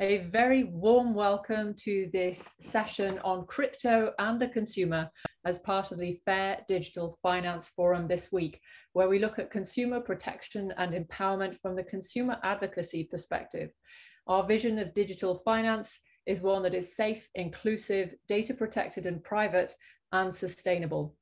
A very warm welcome to this session on crypto and the consumer as part of the Fair Digital Finance Forum this week, where we look at consumer protection and empowerment from the consumer advocacy perspective. Our vision of digital finance is one that is safe, inclusive, data protected and private, and sustainable.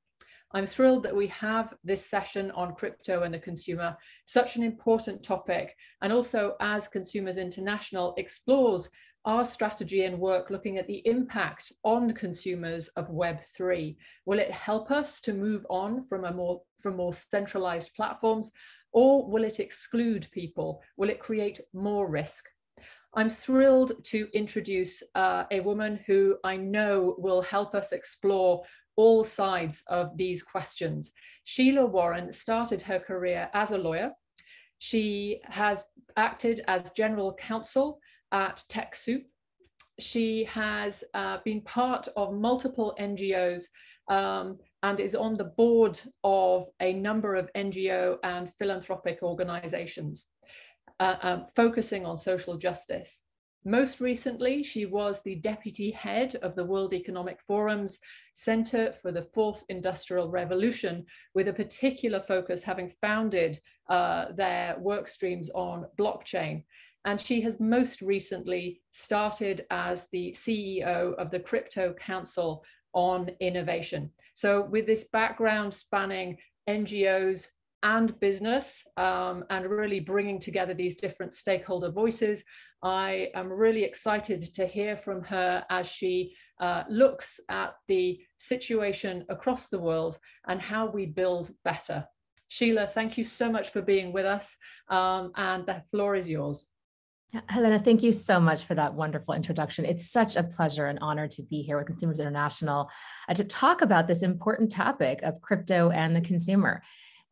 I'm thrilled that we have this session on crypto and the consumer, such an important topic. And also as Consumers International explores our strategy and work looking at the impact on consumers of Web3. Will it help us to move on from a more from more centralized platforms or will it exclude people? Will it create more risk? I'm thrilled to introduce uh, a woman who I know will help us explore all sides of these questions. Sheila Warren started her career as a lawyer. She has acted as general counsel at TechSoup. She has uh, been part of multiple NGOs um, and is on the board of a number of NGO and philanthropic organizations uh, uh, focusing on social justice. Most recently, she was the deputy head of the World Economic Forum's Center for the Fourth Industrial Revolution, with a particular focus having founded uh, their work streams on blockchain. And she has most recently started as the CEO of the Crypto Council on Innovation. So, with this background spanning NGOs, and business um, and really bringing together these different stakeholder voices. I am really excited to hear from her as she uh, looks at the situation across the world and how we build better. Sheila, thank you so much for being with us um, and the floor is yours. Helena, thank you so much for that wonderful introduction. It's such a pleasure and honor to be here with Consumers International uh, to talk about this important topic of crypto and the consumer.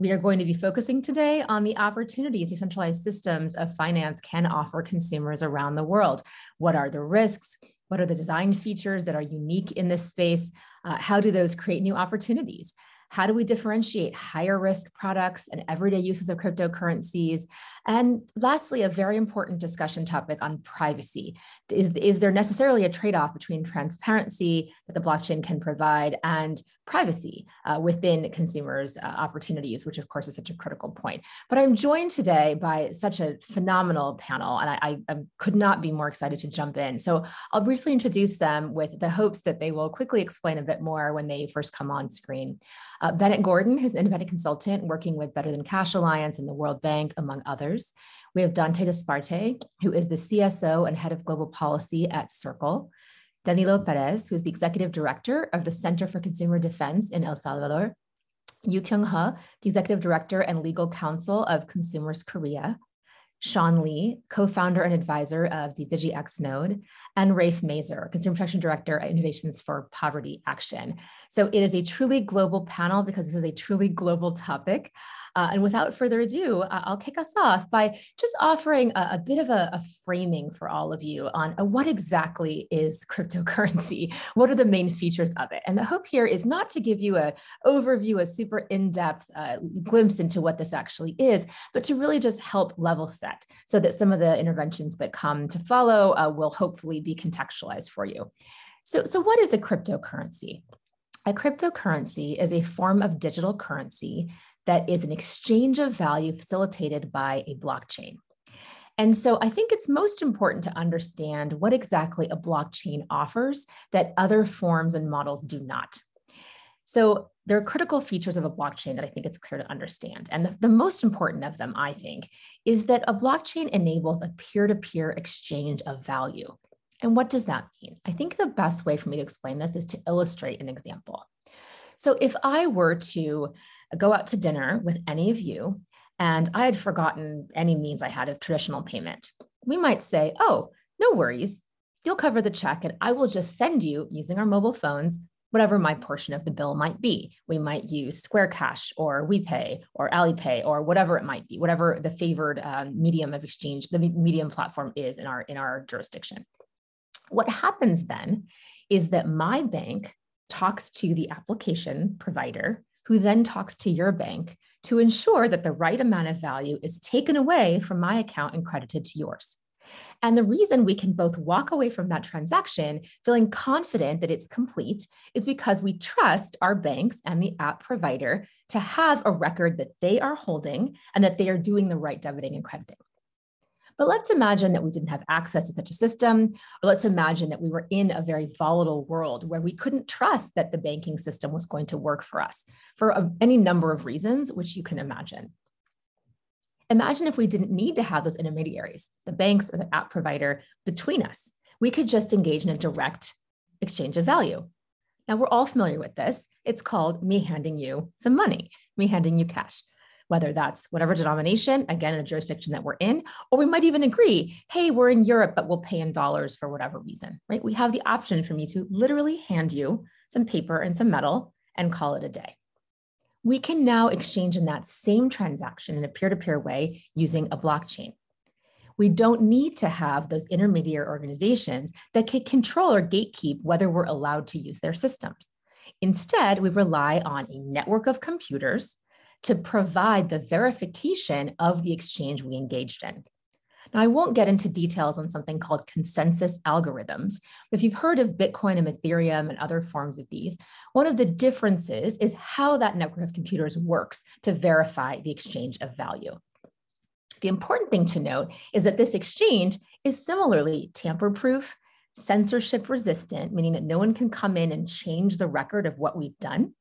We are going to be focusing today on the opportunities decentralized systems of finance can offer consumers around the world. What are the risks? What are the design features that are unique in this space? Uh, how do those create new opportunities? How do we differentiate higher risk products and everyday uses of cryptocurrencies? And lastly, a very important discussion topic on privacy. Is, is there necessarily a trade off between transparency that the blockchain can provide and privacy uh, within consumers' uh, opportunities, which of course is such a critical point. But I'm joined today by such a phenomenal panel, and I, I, I, could not be more excited to jump in. So I'll briefly introduce them with the hopes that they will quickly explain a bit more when they first come on screen. Uh, Bennett Gordon, who's an independent consultant working with Better Than Cash Alliance and the World Bank, among others. We have Dante Disparte, who is the CSO and head of global policy at Circle. Danilo Perez, who is the executive director of the Center for Consumer Defense in El Salvador, Yu Kyung Huh, the executive director and legal counsel of Consumers Korea, Sean Lee, co-founder and advisor of the digiXnode, and Rafe Mazer, Consumer Protection Director at Innovations for Poverty Action. So it is a truly global panel because this is a truly global topic. Uh, and without further ado, uh, I'll kick us off by just offering a, a bit of a, a, framing for all of you on uh, what exactly is cryptocurrency? What are the main features of it? And the hope here is not to give you an overview, a super in-depth uh, glimpse into what this actually is, but to really just help level set so that some of the interventions that come to follow uh, will hopefully be contextualized for you. So, so what is a cryptocurrency? A cryptocurrency is a form of digital currency that is an exchange of value facilitated by a blockchain. And so I think it's most important to understand what exactly a blockchain offers that other forms and models do not. So there are critical features of a blockchain that I think it's clear to understand. And the, the most important of them, I think, is that a blockchain enables a peer to peer exchange of value. And what does that mean? I think the best way for me to explain this is to illustrate an example. So if I were to go out to dinner with any of you, and I had forgotten any means I had of traditional payment, we might say, oh, no worries. You'll cover the check, and I will just send you using our mobile phones whatever my portion of the bill might be. We might use Square Cash or WePay or Alipay or whatever it might be, whatever the favored um, medium of exchange, the medium platform is in our in our jurisdiction. What happens then is that my bank talks to the application provider who then talks to your bank to ensure that the right amount of value is taken away from my account and credited to yours. And the reason we can both walk away from that transaction feeling confident that it's complete is because we trust our banks and the app provider to have a record that they are holding and that they are doing the right debiting and crediting. But let's imagine that we didn't have access to such a system, or let's imagine that we were in a very volatile world where we couldn't trust that the banking system was going to work for us for any number of reasons, which you can imagine. Imagine if we didn't need to have those intermediaries, the banks or the app provider between us. We could just engage in a direct exchange of value. Now, we're all familiar with this. It's called me handing you some money, me handing you cash whether that's whatever denomination, again, in the jurisdiction that we're in, or we might even agree, hey, we're in Europe, but we'll pay in dollars for whatever reason, right? We have the option for me to literally hand you some paper and some metal and call it a day. We can now exchange in that same transaction in a peer to peer way using a blockchain. We don't need to have those intermediary organizations that can control or gatekeep whether we're allowed to use their systems. Instead, we rely on a network of computers to provide the verification of the exchange we engaged in. Now, I won't get into details on something called consensus algorithms, but if you've heard of Bitcoin and Ethereum and other forms of these, one of the differences is how that network of computers works to verify the exchange of value. The important thing to note is that this exchange is similarly tamper proof, censorship resistant, meaning that no one can come in and change the record of what we've done.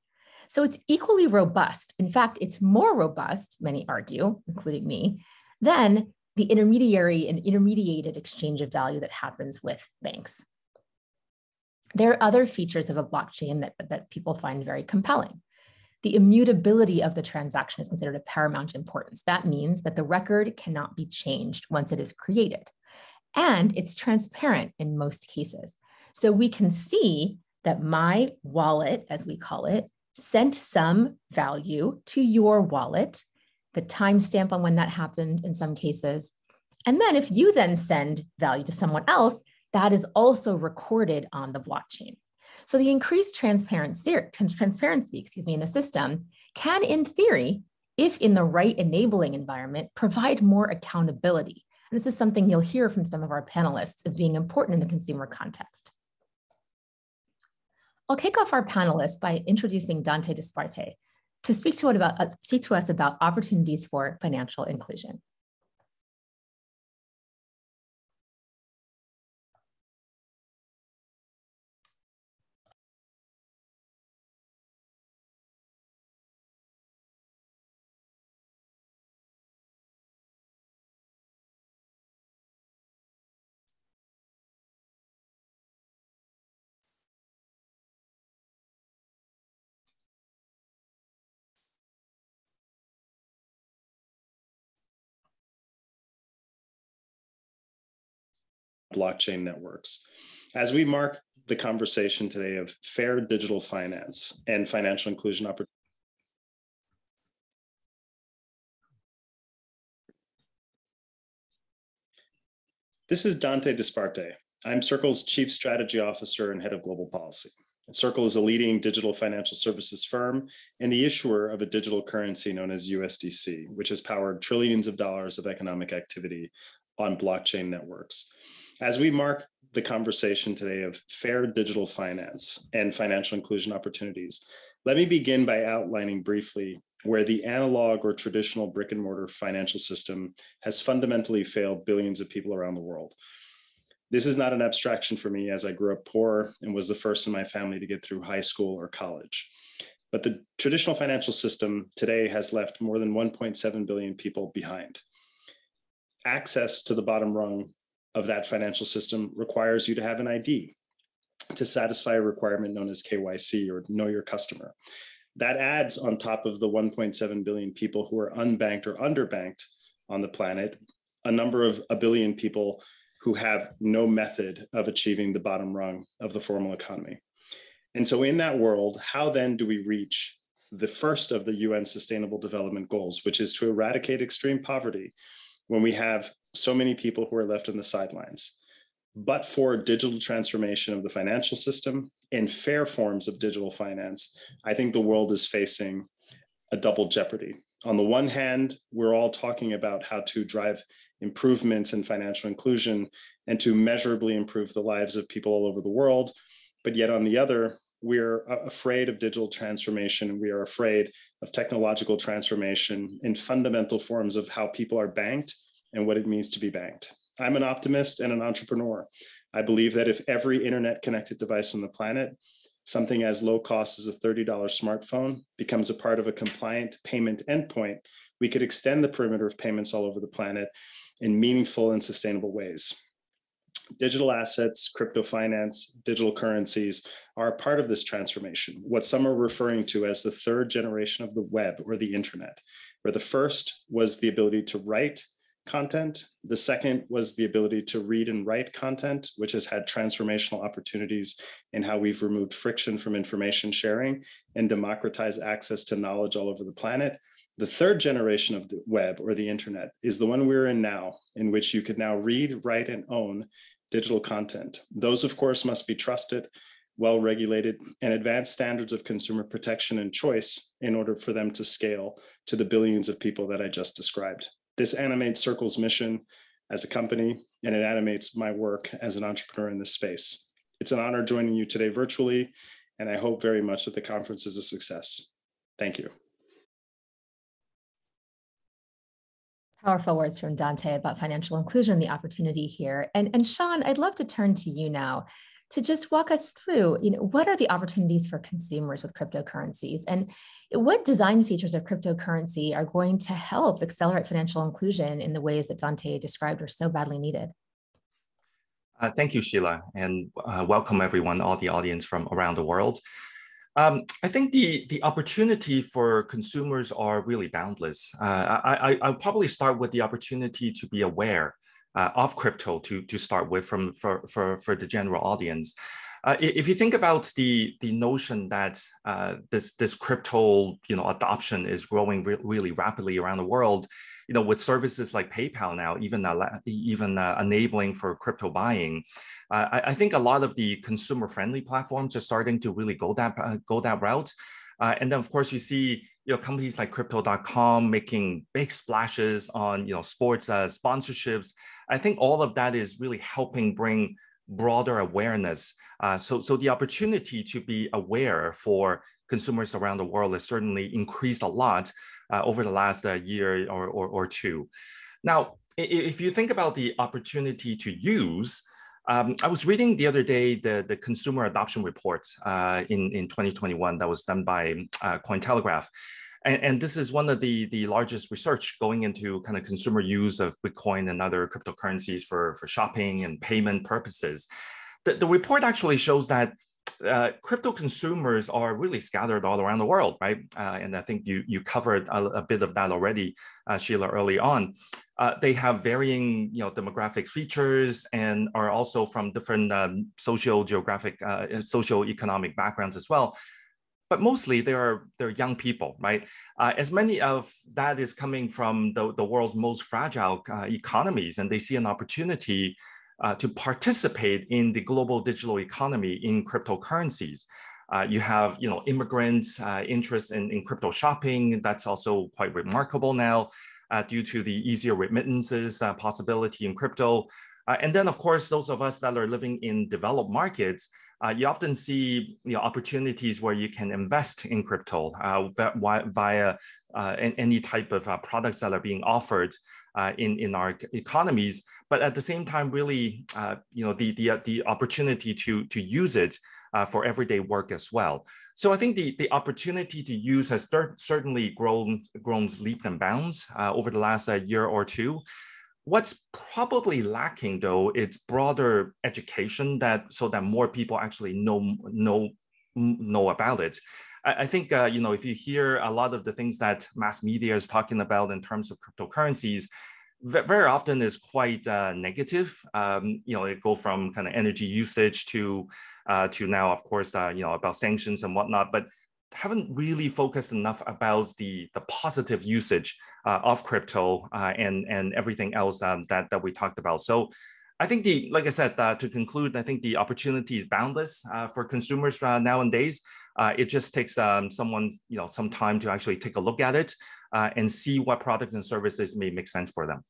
So it's equally robust. In fact, it's more robust, many argue, including me, than the intermediary and intermediated exchange of value that happens with banks. There are other features of a blockchain that, that people find very compelling. The immutability of the transaction is considered of paramount importance. That means that the record cannot be changed once it is created. And it's transparent in most cases. So we can see that my wallet, as we call it, sent some value to your wallet, the timestamp on when that happened in some cases. And then if you then send value to someone else, that is also recorded on the blockchain. So the increased transparency, transparency, excuse me, in the system can, in theory, if in the right enabling environment, provide more accountability. And this is something you'll hear from some of our panelists as being important in the consumer context. I'll kick off our panelists by introducing Dante Disparte to speak to, about, uh, speak to us about opportunities for financial inclusion. Blockchain networks. As we mark the conversation today of fair digital finance and financial inclusion opportunities, This is Dante Disparte. I'm Circle's Chief Strategy Officer and Head of Global Policy. Circle is a leading digital financial services firm and the issuer of a digital currency known as USDC, which has powered trillions of dollars of economic activity on blockchain networks. As we mark the conversation today of fair digital finance and financial inclusion opportunities, let me begin by outlining briefly where the analog or traditional brick and mortar financial system has fundamentally failed billions of people around the world. This is not an abstraction for me as I grew up poor and was the first in my family to get through high school or college. But the traditional financial system today has left more than 1.7 billion people behind. Access to the bottom rung of that financial system requires you to have an ID to satisfy a requirement known as KYC or know your customer. That adds on top of the 1.7 billion people who are unbanked or underbanked on the planet, a number of a billion people who have no method of achieving the bottom rung of the formal economy. And so, in that world, how then do we reach the first of the UN Sustainable Development Goals, which is to eradicate extreme poverty when we have so many people who are left on the sidelines. But for digital transformation of the financial system and fair forms of digital finance, I think the world is facing a double jeopardy. On the one hand, we're all talking about how to drive improvements in financial inclusion and to measurably improve the lives of people all over the world. But yet, on the other, we're afraid of digital transformation we are afraid of technological transformation in fundamental forms of how people are banked and what it means to be banked. I'm an optimist and an entrepreneur. I believe that if every internet connected device on the planet, something as low cost as a $30 smartphone, becomes a part of a compliant payment endpoint, we could extend the perimeter of payments all over the planet in meaningful and sustainable ways. Digital assets, crypto finance, digital currencies are a part of this transformation, what some are referring to as the third generation of the web or the internet, where the first was the ability to write content. The second was the ability to read and write content, which has had transformational opportunities in how we've removed friction from information sharing and democratized access to knowledge all over the planet. The third generation of the web or the internet is the one we're in now, in which you could now read, write, and own digital content. Those, of course, must be trusted, well regulated, and advanced standards of consumer protection and choice in order for them to scale to the billions of people that I just described. This animates Circle's mission as a company, and it animates my work as an entrepreneur in this space. It's an honor joining you today virtually, and I hope very much that the conference is a success. Thank you. Powerful words from Dante about financial inclusion, the opportunity here. And, and Sean, I'd love to turn to you now to just walk us through, you know, what are the opportunities for consumers with cryptocurrencies and what design features of cryptocurrency are going to help accelerate financial inclusion in the ways that Dante described are so badly needed? Uh, thank you, Sheila, and uh, welcome everyone, all the audience from around the world. Um, I think the, the opportunity for consumers are really boundless. Uh, I, I, will probably start with the opportunity to be aware uh, of crypto to, to start with from, for, for, for the general audience. Uh, if you think about the, the notion that uh, this, this crypto you know, adoption is growing re really rapidly around the world, you know, with services like PayPal now, even, uh, even uh, enabling for crypto buying, uh, I, I, think a lot of the consumer-friendly platforms are starting to really go that, uh, go that route. and then, of course, you see you know companies like crypto.com making big splashes on you know sports uh, sponsorships i think all of that is really helping bring broader awareness uh, so so the opportunity to be aware for consumers around the world has certainly increased a lot uh, over the last uh, year or, or, or two now if you think about the opportunity to use um, I was reading the other day the, the consumer adoption report uh, in, in 2021 that was done by uh, Cointelegraph. And, and, this is one of the, the largest research going into kind of consumer use of Bitcoin and other cryptocurrencies for, for shopping and payment purposes. The, the report actually shows that uh, crypto consumers are really scattered all around the world, right? Uh, and I think you you covered a, a bit of that already, uh, Sheila, early on. Uh, they have varying, you know, demographic features and are also from different um, social geographic, uh, social economic backgrounds as well. But mostly they are they're young people, right? Uh, as many of that is coming from the, the world's most fragile economies, and they see an opportunity uh, to participate in the global digital economy in cryptocurrencies. Uh, you have, you know, immigrants' uh, interest in, in crypto shopping. That's also quite remarkable now uh, due to the easier remittances uh, possibility in crypto. Uh, and then, of course, those of us that are living in developed markets, you often see you know, opportunities where you can invest in crypto via any type of products that are being offered uh, in, in our economies, but at the same time, really, uh, you know, the, the, the opportunity to, to use it uh, for everyday work as well. So I think the, the opportunity to use has certainly grown, grown leaps and bounds uh, over the last uh, year or two. What's probably lacking though, it's broader education that so that more people actually know know know about it. I, think uh, you know if you hear a lot of the things that mass media is talking about in terms of cryptocurrencies, very often is quite uh, negative. Um, you know, it go from kind of energy usage to uh, to now, of course, uh, you know about sanctions and whatnot, but haven't really focused enough about the the positive usage uh, of crypto uh, and and everything else um, that that we talked about. So I think the, like I said, uh, to conclude, I think the opportunity is boundless uh, for consumers nowadays. It just takes um, someone, you know, some time to actually take a look at it and see what products and services may make sense for them.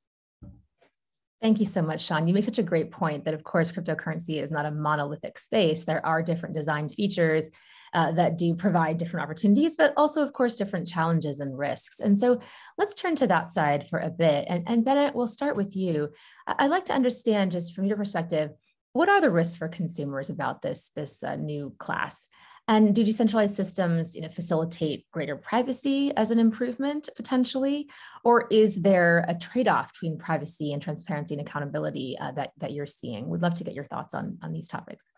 Thank you so much, Sean. You make such a great point that, of course, cryptocurrency is not a monolithic space. There are different design features uh, that do provide different opportunities, but also, of course, different challenges and risks. And so let's turn to that side for a bit. And, and Bennett, we'll start with you. I'd like to understand, just from your perspective, what are the risks for consumers about this, this uh, new class? And do decentralized systems you know, facilitate greater privacy as an improvement potentially? Or is there a trade-off between privacy and transparency and accountability uh, that, that you're seeing? We'd love to get your thoughts on, on these topics.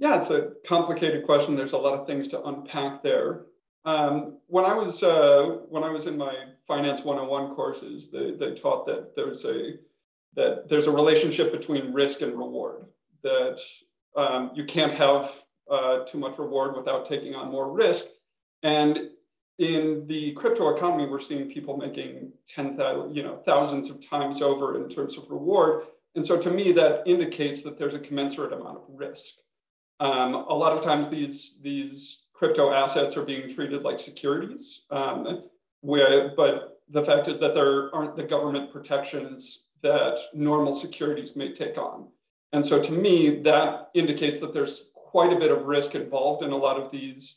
Yeah, it's a complicated question. There's a lot of things to unpack there. Um, when I was uh, when I was in my finance 101 courses, they, they taught that there's a that there's a relationship between risk and reward. That um, you can't have uh, too much reward without taking on more risk. And in the crypto economy, we're seeing people making 10,000, you know, thousands of times over in terms of reward. And so to me, that indicates that there's a commensurate amount of risk. Um, a lot of times these, these crypto assets are being treated like securities, um, where, but the fact is that there aren't the government protections that normal securities may take on. And so to me, that indicates that there's quite a bit of risk involved in a lot of these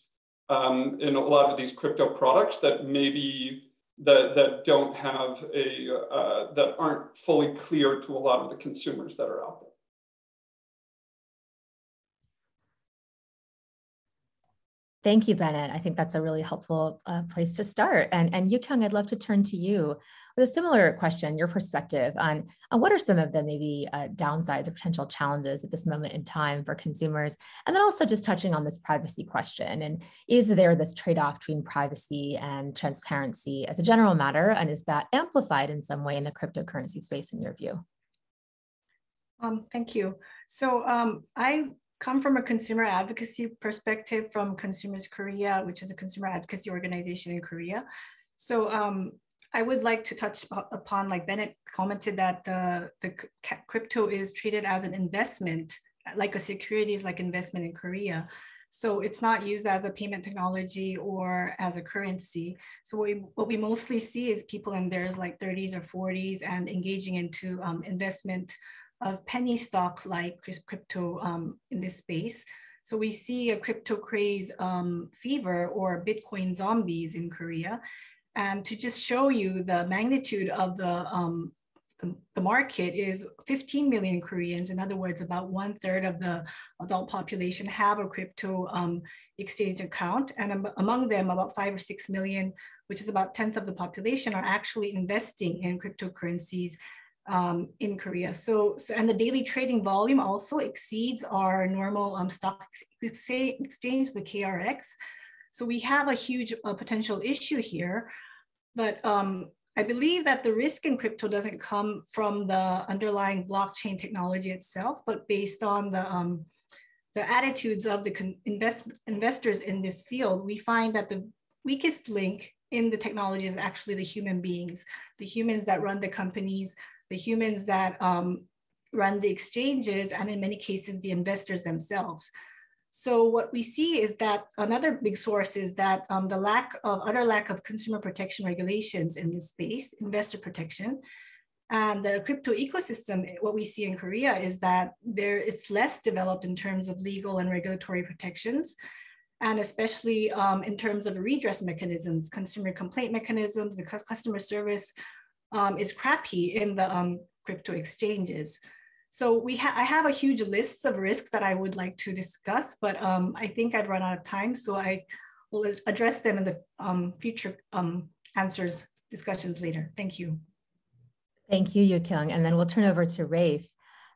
um, in a lot of these crypto products that maybe that that don't have a uh, that aren't fully clear to a lot of the consumers that are out there. Thank you, Bennett. I think that's a really helpful uh, place to start. And, and Yukyung, I'd love to turn to you with a similar question, your perspective on, on what are some of the maybe uh, downsides or potential challenges at this moment in time for consumers? And then also just touching on this privacy question. And is there this trade-off between privacy and transparency as a general matter? And is that amplified in some way in the cryptocurrency space in your view? Um, thank you. So um, I come from a consumer advocacy perspective from Consumers Korea, which is a consumer advocacy organization in Korea. So um, I would like to touch upon, like Bennett commented that the, the crypto is treated as an investment, like a securities like investment in Korea. So it's not used as a payment technology or as a currency. So what we, what we mostly see is people in their like 30s or 40s and engaging into um, investment of penny stock like crypto um, in this space. So we see a crypto craze um, fever or Bitcoin zombies in Korea. And to just show you the magnitude of the, um, the, market is 15 million Koreans. In other words, about one third of the adult population have a crypto um, exchange account. And among them, about five or 6 million, which is about 10th of the population are actually investing in cryptocurrencies um, in Korea. So, so, and the daily trading volume also exceeds our normal um, stock exchange, the KRX. So we have a huge uh, potential issue here, but um, I believe that the risk in crypto doesn't come from the underlying blockchain technology itself, but based on the um, the attitudes of the invest investors in this field, we find that the weakest link in the technology is actually the human beings, the humans that run the companies, the humans that um, run the exchanges, and in many cases, the investors themselves. So what we see is that another big source is that um, the lack of utter lack of consumer protection regulations in this space, investor protection, and the crypto ecosystem. What we see in Korea is that there it's less developed in terms of legal and regulatory protections, and especially um, in terms of redress mechanisms, consumer complaint mechanisms, the customer service um, is crappy in the um, crypto exchanges. So we ha I have a huge list of risks that I would like to discuss, but um, I think I've run out of time, so I will address them in the um, future um, answers discussions later. Thank you. Thank you, Yu Kyung. And then we'll turn over to Rafe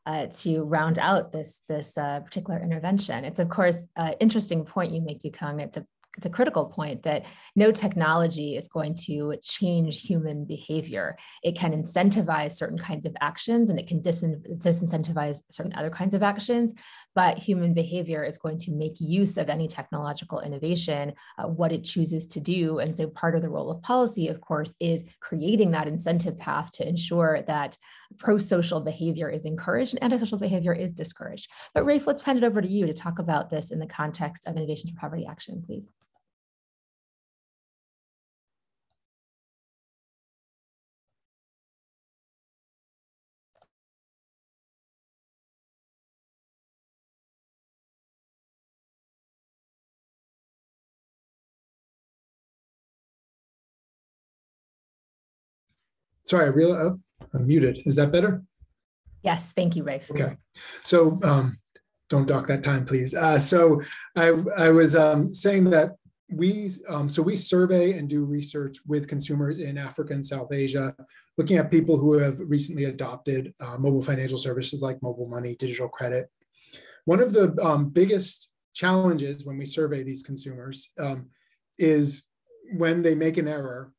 uh, to round out this, this uh, particular intervention. It's of course an interesting point you make, Yu Kyung. It's a it's a critical point that no technology is going to change human behavior. It can incentivize certain kinds of actions and it can disincentivize certain other kinds of actions, but human behavior is going to make use of any technological innovation, uh, what it chooses to do. And so part of the role of policy, of course, is creating that incentive path to ensure that pro-social behavior is encouraged and antisocial behavior is discouraged. But Rafe, let's hand it over to you to talk about this in the context of innovations for poverty action, please. Sorry, I realized oh, I'm muted. Is that better? Yes, thank you, Rafe. Okay. So um, don't dock that time, please. Uh, so I, I was um, saying that we, um, so we survey and do research with consumers in Africa and South Asia, looking at people who have recently adopted uh, mobile financial services like mobile money, digital credit. One of the um, biggest challenges when we survey these consumers um, is when they make an error,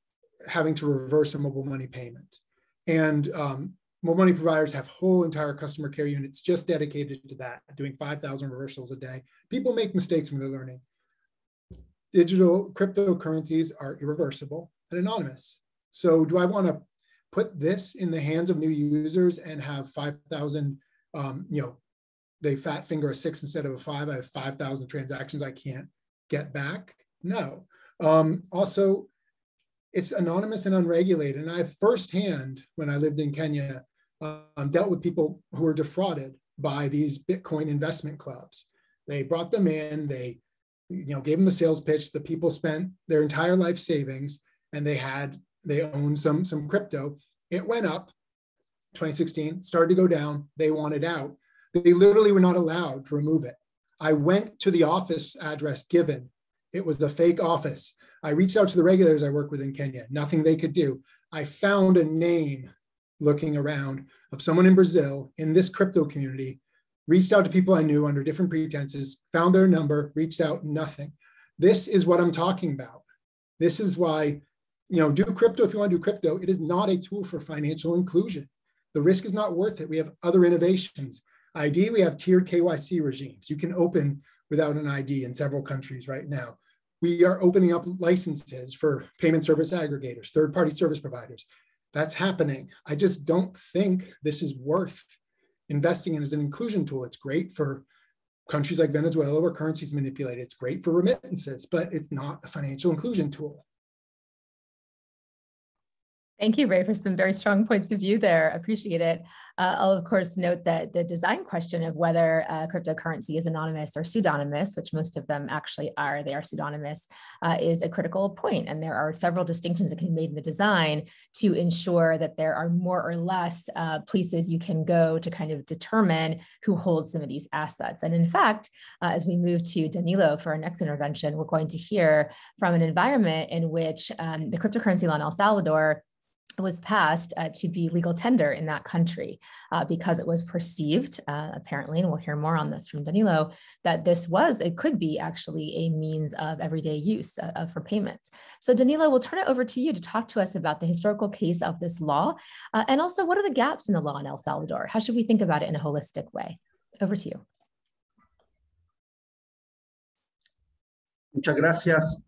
having to reverse a mobile money payment. And um, mobile money providers have whole entire customer care units just dedicated to that, doing 5,000 reversals a day. People make mistakes when they're learning. Digital cryptocurrencies are irreversible and anonymous. So do I want to put this in the hands of new users and have 5,000, um, you know, they fat finger a six instead of a five. I have 5,000 transactions I can't get back. No. Um, also, it's anonymous and unregulated. And I firsthand, when I lived in Kenya, um, dealt with people who were defrauded by these Bitcoin investment clubs. They brought them in, they you know gave them the sales pitch. The people spent their entire life savings, and they had they owned some some crypto. It went up, 2016, started to go down. They wanted out. They literally were not allowed to remove it. I went to the office address given. It was a fake office. I reached out to the regulators I work with in Kenya, nothing they could do. I found a name looking around of someone in Brazil in this crypto community, reached out to people I knew under different pretenses, found their number, reached out, nothing. This is what I'm talking about. This is why, you know, do crypto if you want to do crypto. It is not a tool for financial inclusion. The risk is not worth it. We have other innovations. ID, we have tiered KYC regimes. You can open without an ID in several countries right now. We are opening up licenses for payment service aggregators, third party service providers. That's happening. I just don't think this is worth investing in as an inclusion tool. It's great for countries like Venezuela where currency is manipulated. It's great for remittances, but it's not a financial inclusion tool. Thank you, Ray, for some very strong points of view there. Appreciate it. Uh, I'll, of course, note that the design question of whether uh, cryptocurrency is anonymous or pseudonymous, which most of them actually are, they are pseudonymous, uh, is a critical point. And there are several distinctions that can be made in the design to ensure that there are more or less uh, places you can go to kind of determine who holds some of these assets. And in fact, uh, as we move to Danilo for our next intervention, we're going to hear from an environment in which um, the cryptocurrency law in El Salvador was passed uh, to be legal tender in that country uh, because it was perceived, uh, apparently, and we'll hear more on this from Danilo, that this was, it could be actually a means of everyday use uh, for payments. So, Danilo, we'll turn it over to you to talk to us about the historical case of this law uh, and also what are the gaps in the law in El Salvador? How should we think about it in a holistic way? Over to you. Muchas gracias.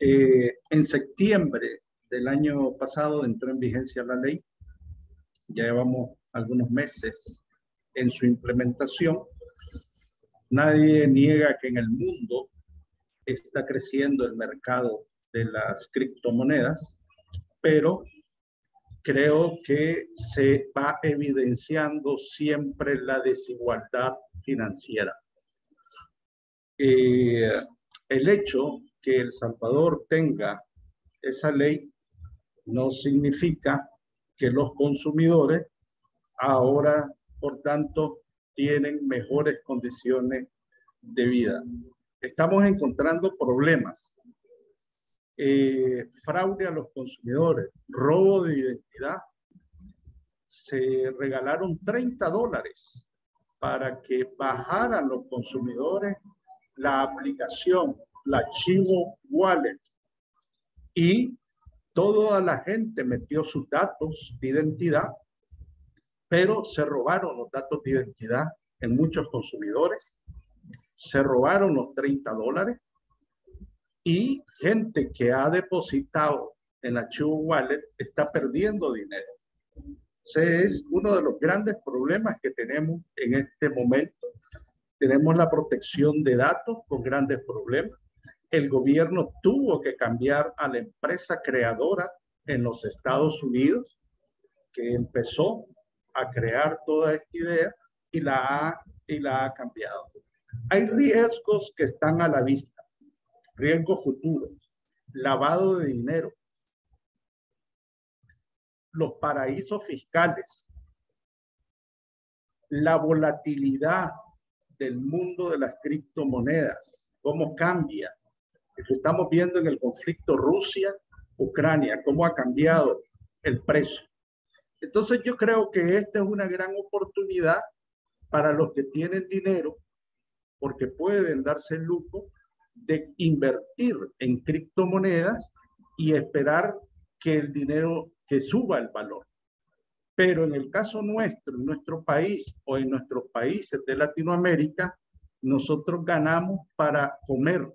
Eh, en septiembre del año pasado entró en vigencia la ley. Ya llevamos algunos meses en su implementación. Nadie niega que en el mundo está creciendo el mercado de las criptomonedas, pero creo que se va evidenciando siempre la desigualdad financiera. Eh, el hecho que El Salvador tenga esa ley no significa que los consumidores ahora, por tanto, tienen mejores condiciones de vida. Estamos encontrando problemas. Eh, fraude a los consumidores, robo de identidad. Se regalaron 30 dólares para que bajaran los consumidores la aplicación, la Chivo Wallet, y Toda la gente metió sus datos de identidad, pero se robaron los datos de identidad en muchos consumidores, se robaron los 30 dólares y gente que ha depositado en la Chivo Wallet está perdiendo dinero. Ese es uno de los grandes problemas que tenemos en este momento. Tenemos la protección de datos con grandes problemas el gobierno tuvo que cambiar a la empresa creadora en los Estados Unidos, que empezó a crear toda esta idea y la ha, y la ha cambiado. Hay riesgos que están a la vista, riesgos futuros, lavado de dinero. los paraísos fiscales, la volatilidad del mundo de las criptomonedas, cómo cambia. Estamos viendo en el conflicto Rusia-Ucrania, cómo ha cambiado el precio. Entonces yo creo que esta es una gran oportunidad para los que tienen dinero, porque pueden darse el lujo de invertir en criptomonedas y esperar que el dinero, que suba el valor. Pero en el caso nuestro, en nuestro país o en nuestros países de Latinoamérica, nosotros ganamos para comer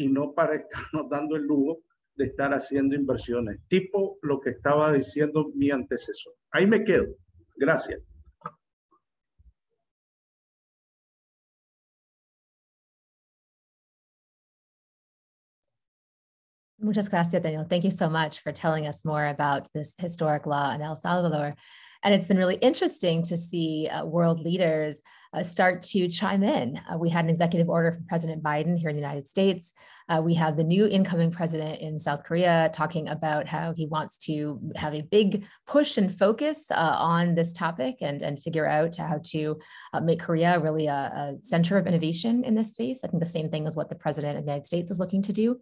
y no para estarnos dando el lujo de estar haciendo inversiones, tipo lo que estaba diciendo mi antecesor. Ahí me quedo. Gracias. Muchas gracias, Daniel. Thank you so much for telling us more about this historic law in El Salvador. And it's been really interesting to see uh, world leaders uh, start to chime in. Uh, we had an executive order from President Biden here in the United States. Uh, we have the new incoming president in South Korea talking about how he wants to have a big push and focus uh, on this topic and, and figure out how to uh, make Korea really a, a center of innovation in this space. I think the same thing is what the president of the United States is looking to do.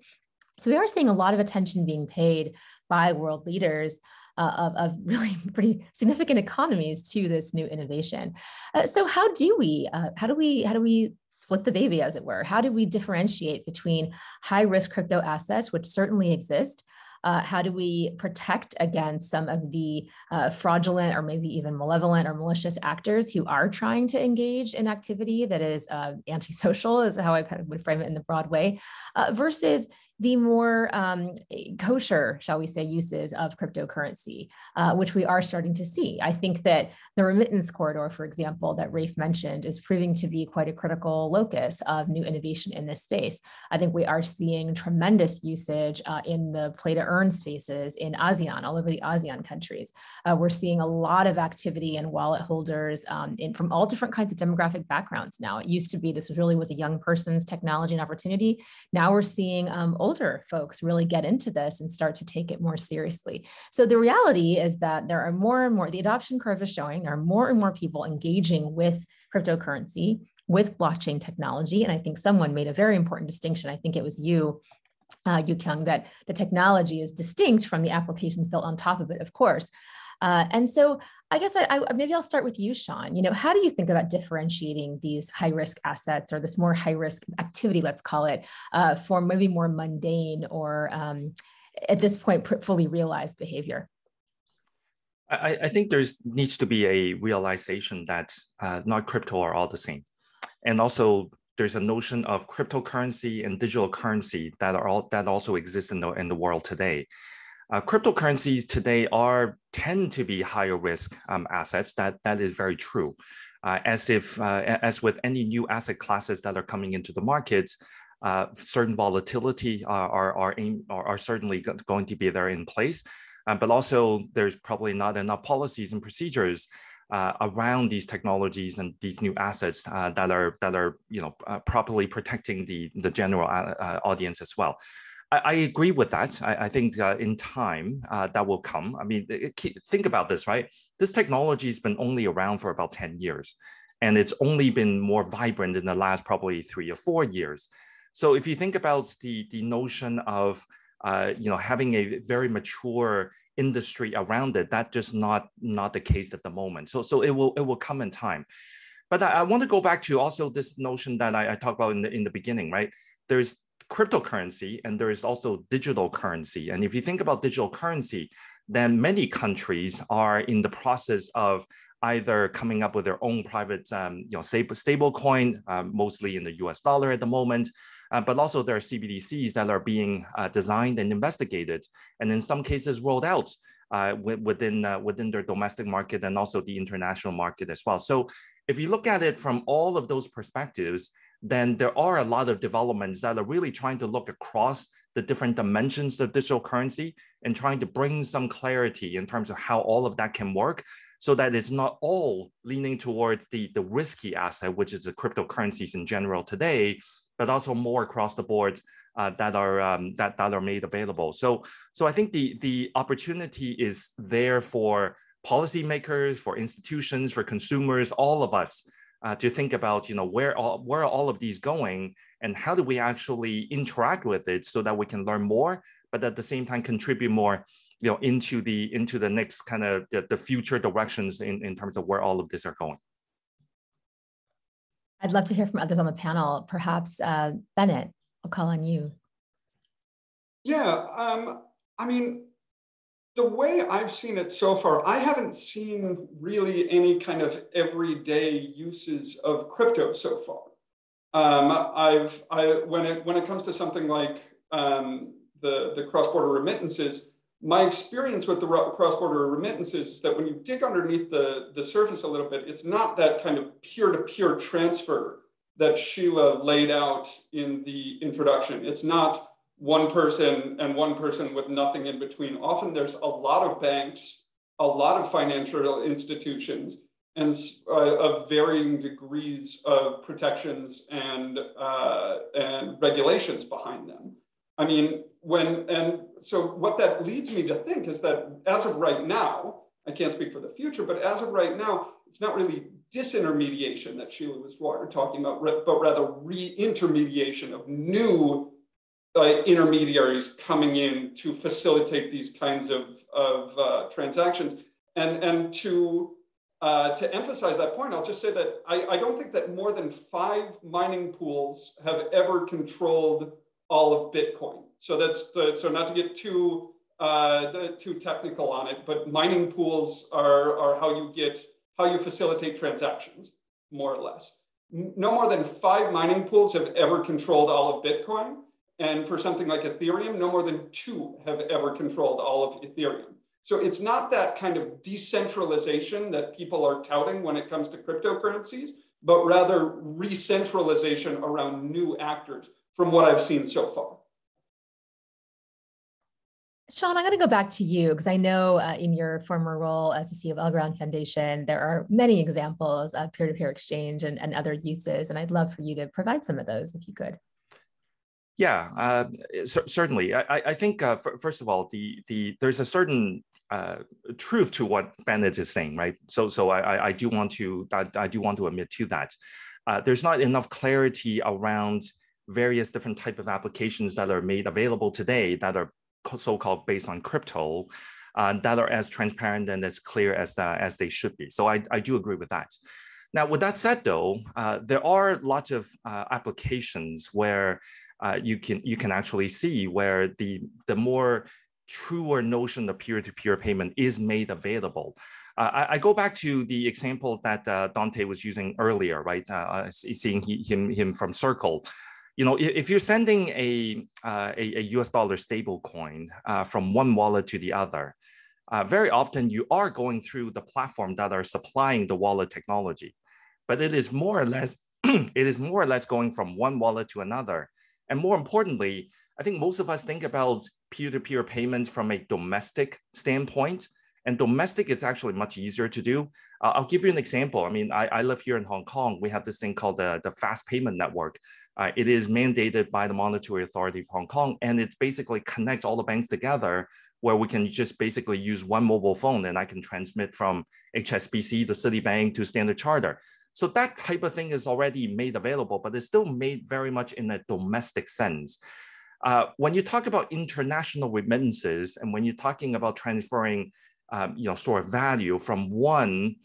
So we are seeing a lot of attention being paid by world leaders uh, of, of, really pretty significant economies to this new innovation. Uh, so how do we uh, how do we how do we split the baby, as it were? How do we differentiate between high risk crypto assets, which certainly exist, uh, how do we protect against some of the uh, fraudulent or maybe even malevolent or malicious actors who are trying to engage in activity that is uh, antisocial, is how I kind of would frame it in the broad way, uh, versus the more um, kosher, shall we say, uses of cryptocurrency, uh, which we are starting to see. I think that the remittance corridor, for example, that Rafe mentioned, is proving to be quite a critical locus of new innovation in this space. I think we are seeing tremendous usage uh, in the play to earn spaces in ASEAN, all over the ASEAN countries. Uh, we're seeing a lot of activity and wallet holders um, in, from all different kinds of demographic backgrounds now. It used to be this really was a young person's technology and opportunity. Now we're seeing um, older folks really get into this and start to take it more seriously. So the reality is that there are more and more, the adoption curve is showing there are more and more people engaging with cryptocurrency, with blockchain technology. And I think someone made a very important distinction. I think it was you uh, Yu Kyung, that the technology is distinct from the applications built on top of it, of course. Uh, and so I guess I, I, maybe I'll start with you, Sean. You know, how do you think about differentiating these high risk assets or this more high risk activity, let's call it, uh, for maybe more mundane or um, at this point fully realized behavior? I, I, think there's needs to be a realization that uh, not crypto are all the same, and also there's a notion of cryptocurrency and digital currency that are all that also exist in the in the world today. Uh, cryptocurrencies today are tend to be higher risk um, assets. That that is very true. Uh, as if uh, as with any new asset classes that are coming into the markets, uh, certain volatility are are aim, are, are certainly going to be there in place. Uh, but also, there's probably not enough policies and procedures uh, around these technologies and these new assets uh, that are that are you know uh, properly protecting the the general uh, audience as well. I, I agree with that. I, I think uh, in time uh, that will come. I mean, it, think about this, right? This technology has been only around for about 10 years, and it's only been more vibrant in the last probably three or four years. So if you think about the, the notion of uh, you know having a very mature industry around it, that's just not not the case at the moment. So so it will it will come in time. But I, I want to go back to also this notion that I, I talked about in the in the beginning, right? There's cryptocurrency and there is also digital currency. And if you think about digital currency, then many countries are in the process of either coming up with their own private um, you know, stable, coin, um, mostly in the US dollar at the moment, uh, but also there are CBDCs that are being uh, designed and investigated, and in some cases rolled out uh, within, uh, within their domestic market and also the international market as well. So if you look at it from all of those perspectives, then there are a lot of developments that are really trying to look across the different dimensions of digital currency and trying to bring some clarity in terms of how all of that can work so that it's not all leaning towards the, the risky asset, which is the cryptocurrencies in general today, but also more across the board uh, that are um, that that are made available. So so I think the the opportunity is there for policymakers, for institutions, for consumers, all of us uh, to think about you know where all where are all of these going and how do we actually interact with it so that we can learn more, but at the same time contribute more you know into the into the next kind of the, the future directions in, in terms of where all of this are going. I'd love to hear from others on the panel. Perhaps uh, Bennett, I'll call on you. Yeah, um, I mean, the way I've seen it so far, I haven't seen really any kind of everyday uses of crypto so far. Um, I've I, when it when it comes to something like um, the the cross border remittances, my experience with the cross border remittances is that when you dig underneath the the surface a little bit, it's not that kind of peer to peer transfer that Sheila laid out in the introduction. It's not one person and one person with nothing in between. Often there's a lot of banks, a lot of financial institutions, and uh, of varying degrees of protections and uh, and regulations behind them. I mean, when and so what that leads me to think is that as of right now, I can't speak for the future, but as of right now, it's not really disintermediation that Sheila was talking about, but rather re-intermediation of new uh, intermediaries coming in to facilitate these kinds of, of uh, transactions. And, and to, uh, to emphasize that point, I'll just say that I, I don't think that more than five mining pools have ever controlled all of Bitcoin. So that's the, so not to get too uh, too technical on it, but mining pools are, are how you get how you facilitate transactions, more or less. No more than five mining pools have ever controlled all of Bitcoin. And for something like Ethereum, no more than two have ever controlled all of Ethereum. So it's not that kind of decentralization that people are touting when it comes to cryptocurrencies, but rather re-centralization around new actors from what I've seen so far. Sean, I'm going to go back to you because I know uh, in your former role as the CEO of Algorand Foundation, there are many examples of peer to peer exchange and, and other uses. And I'd love for you to provide some of those if you could. Yeah, uh, certainly. I, I think uh, first of all, the the there's a certain uh, truth to what Bennett is saying, right? So so I, I do want to I, I do want to admit to that. Uh, there's not enough clarity around various different type of applications that are made available today that are so-called based on crypto uh, that are as transparent and as clear as, as they should be. So I, I do agree with that. Now, with that said, though, uh, there are lots of applications where uh, you can you can actually see where the the more truer notion of peer-to-peer payment is made available. Uh, I, I, go back to the example that Dante was using earlier, right? seeing he, him him from Circle you know, if you're sending a, uh, a, a, US dollar stable coin uh, from one wallet to the other, uh, very often you are going through the platform that are supplying the wallet technology, but it is more or less, it is more or less going from one wallet to another. And more importantly, I think most of us think about peer-to-peer payments from a domestic standpoint, and domestic it's actually much easier to do. Uh, I'll give you an example. I mean, I, I live here in Hong Kong. We have this thing called the, the Fast Payment Network. Uh, it is mandated by the Monetary Authority of Hong Kong, and it basically connects all the banks together where we can just basically use one mobile phone and I can transmit from HSBC to Citibank to Standard Charter. So that type of thing is already made available, but it's still made very much in a domestic sense. Uh, when you talk about international remittances and when you're talking about transferring um, you know, sort of value from one,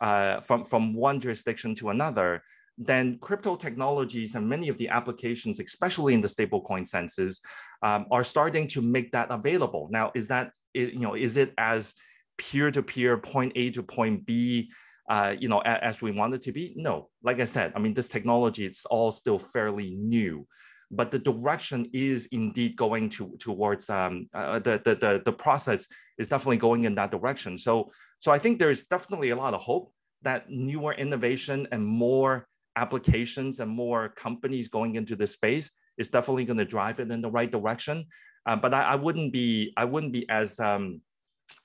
uh, from, from one jurisdiction to another, then crypto technologies and many of the applications, especially in the stablecoin senses, um, are starting to make that available. Now, is that you know is it as peer-to-peer, point A to point B, uh, you know, as we want it to be? No, like I said, I mean, this technology it's all still fairly new, but the direction is indeed going to towards um, uh, the, the the the process is definitely going in that direction. So so I think there's definitely a lot of hope that newer innovation and more applications and more companies going into this space is definitely going to drive it in the right direction. Uh, but I, I, wouldn't be I wouldn't be as um,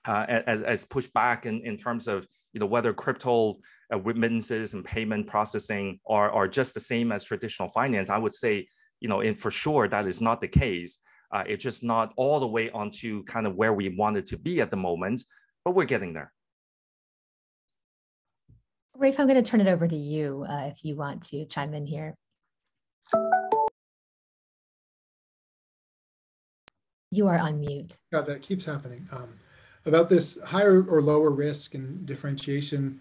uh, as, as pushed back in, in terms of you know whether crypto uh, remittances and payment processing are, are just the same as traditional finance. I would say you know, and for sure that is not the case. Uh, it's just not all the way onto kind of where we wanted to be at the moment, but we're getting there. Rafe, I'm going to turn it over to you uh, if you want to chime in here. You are on mute. Yeah, that keeps happening. Um, about this higher or lower risk and differentiation,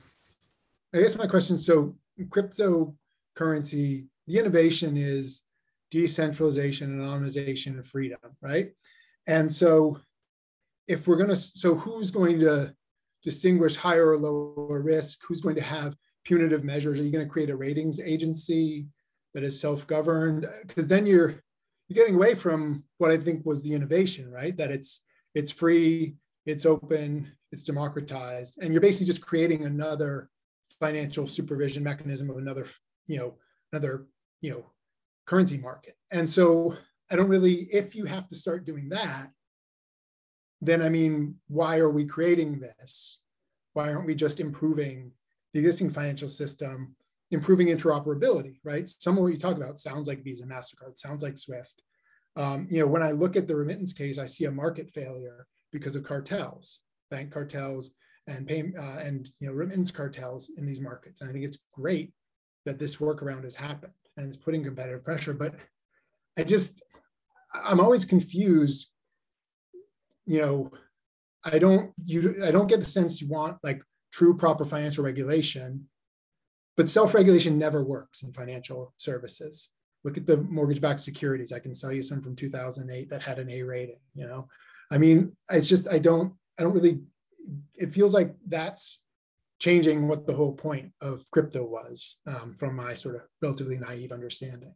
I guess my question, so cryptocurrency, the innovation is decentralization, anonymization, and freedom, right? And so if we're going to, so who's going to distinguish higher or lower risk? Who's going to have punitive measures? Are you going to create a ratings agency that is self-governed? Because then you're you're getting away from what I think was the innovation, right? That it's it's free, it's open, it's democratized, and you're basically just creating another financial supervision mechanism of another, you know, another, you know, currency market. And so I don't really, if you have to start doing that, then I mean, why are we creating this? Why aren't we just improving the existing financial system, improving interoperability, right? Some of what you talk about sounds like Visa, MasterCard, sounds like SWIFT. Um, you know, when I look at the remittance case, I see a market failure because of cartels, bank cartels, and pay, uh, and you know remittance cartels in these markets. And I think it's great that this workaround has happened and it's putting competitive pressure. But I just I'm always confused you know, I don't you I don't get the sense you want like true proper financial regulation, but self-regulation never works in financial services. Look at the mortgage-backed securities. I can sell you some from 2008 that had an A rating. You know, I mean, it's just I don't I don't really. It feels like that's changing what the whole point of crypto was um, from my sort of relatively naive understanding.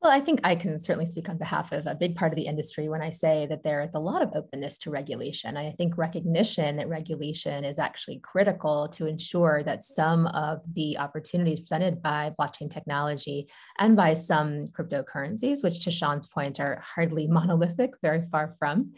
Well, I think I can certainly speak on behalf of a big part of the industry when I say that there is a lot of openness to regulation. And I think recognition that regulation is actually critical to ensure that some of the opportunities presented by blockchain technology and by some cryptocurrencies, which to Sean's point are hardly monolithic, very far from,